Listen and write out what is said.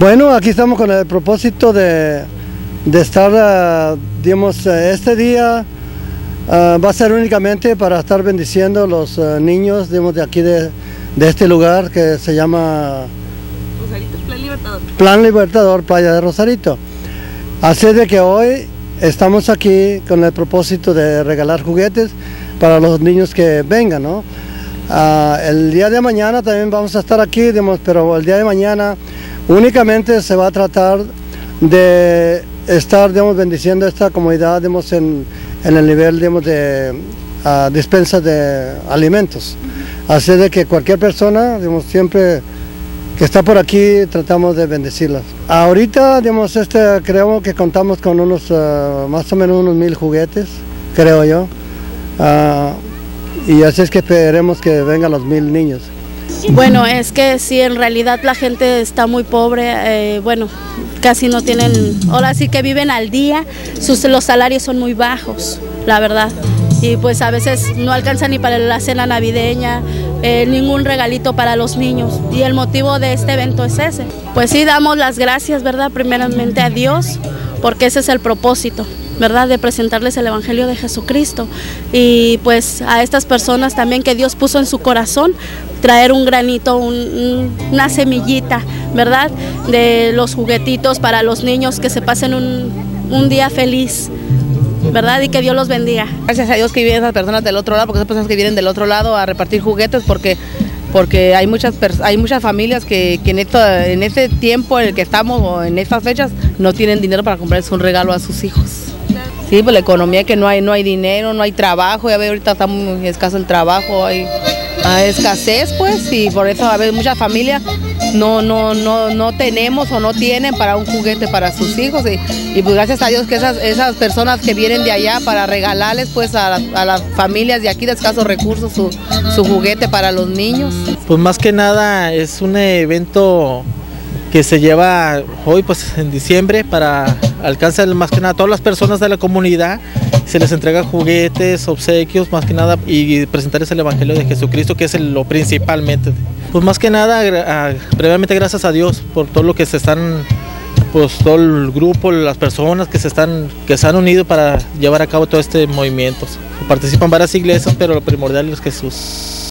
Bueno, aquí estamos con el propósito de, de estar, uh, digamos, este día uh, va a ser únicamente para estar bendiciendo a los uh, niños, digamos, de aquí de, de, este lugar que se llama Rosarito, Plan Libertador. Plan Libertador, Playa de Rosarito. Así de que hoy estamos aquí con el propósito de regalar juguetes para los niños que vengan, ¿no? el día de mañana también vamos a estar aquí, digamos, pero el día de mañana únicamente se va a tratar de estar digamos, bendiciendo esta comunidad digamos, en, el nivel digamos, de uh, dispensa de alimentos. Así de que cualquier persona, siempre que está por aquí, tratamos de bendecirlas. Ahorita, digamos, este, creo que contamos con unos, uh, más o menos unos mil juguetes, creo yo. Uh, y así es que esperemos que vengan los mil niños. Bueno, es que sí, en realidad la gente está muy pobre, eh, bueno, casi no tienen, ahora sí que viven al día, sus, los salarios son muy bajos, la verdad. Y pues a veces no alcanza ni para la cena navideña, eh, ningún regalito para los niños. Y el motivo de este evento es ese. Pues sí, damos las gracias, ¿verdad? Primeramente a Dios, porque ese es el propósito. ¿verdad? De presentarles el Evangelio de Jesucristo. Y pues a estas personas también que Dios puso en su corazón, traer un granito, un, una semillita, ¿verdad? De los juguetitos para los niños que se pasen un, un día feliz. ¿verdad? Y que Dios los bendiga. Gracias a Dios que vienen esas personas del otro lado, porque esas personas que vienen del otro lado a repartir juguetes, porque porque hay muchas hay muchas familias que, en, esto, en este tiempo en el que estamos o en estas fechas no tienen dinero para comprarles un regalo a sus hijos. Sí, pues la economía que no hay, no hay dinero, no hay trabajo, ya ve ahorita está muy escaso el trabajo, hay, hay escasez pues y por eso a veces muchas familias no, no, no, no tenemos o no tienen para un juguete para sus hijos y, y pues gracias a Dios que esas, esas personas que vienen de allá para regalarles pues a, a las familias de aquí de escasos recursos su, su juguete para los niños. Pues más que nada es un evento que se lleva hoy pues en diciembre para alcanzar más que nada a todas las personas de la comunidad, se les entrega juguetes, obsequios más que nada y presentarles el Evangelio de Jesucristo que es lo principalmente. Pues más que nada, previamente gracias a Dios por todo lo que se están, pues todo el grupo, las personas que se están, que se han unido para llevar a cabo todo este movimiento. Participan varias iglesias, pero lo primordial es Jesús.